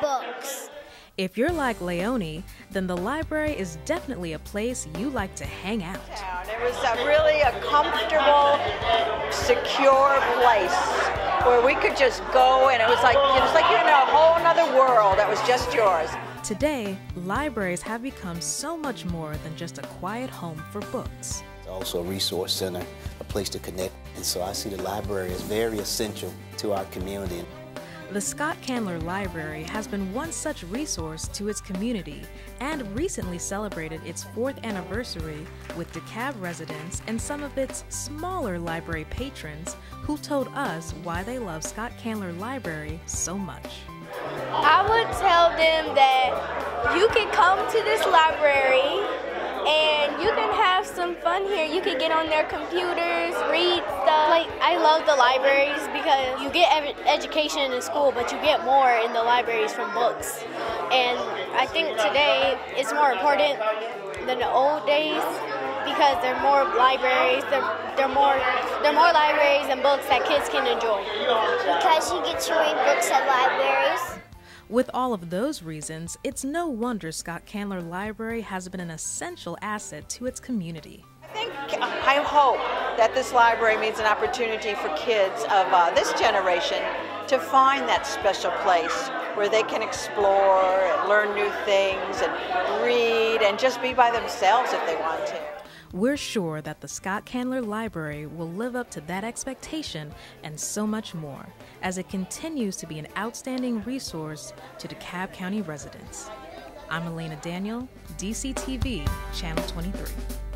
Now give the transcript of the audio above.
books. If you're like Leonie, then the library is definitely a place you like to hang out. It was a really a comfortable, secure place where we could just go and it was like it was like you're in a whole other world that was just yours. Today, libraries have become so much more than just a quiet home for books. It's also a resource center, a place to connect, and so I see the library as very essential to our community. The Scott Candler Library has been one such resource to its community and recently celebrated its fourth anniversary with DeKalb residents and some of its smaller library patrons who told us why they love Scott Candler Library so much. I would tell them that you can come to this library and you can have some fun here. You can get on their computers, read stuff. Like I love the libraries because you get education in school, but you get more in the libraries from books. And I think today it's more important than the old days because there are more libraries. There, there are more there are more libraries and books that kids can enjoy. Because you get to read books at libraries. With all of those reasons, it's no wonder Scott Candler Library has been an essential asset to its community. I hope that this library means an opportunity for kids of uh, this generation to find that special place where they can explore and learn new things and read and just be by themselves if they want to. We're sure that the Scott Candler Library will live up to that expectation and so much more as it continues to be an outstanding resource to DeKalb County residents. I'm Elena Daniel, DCTV, Channel 23.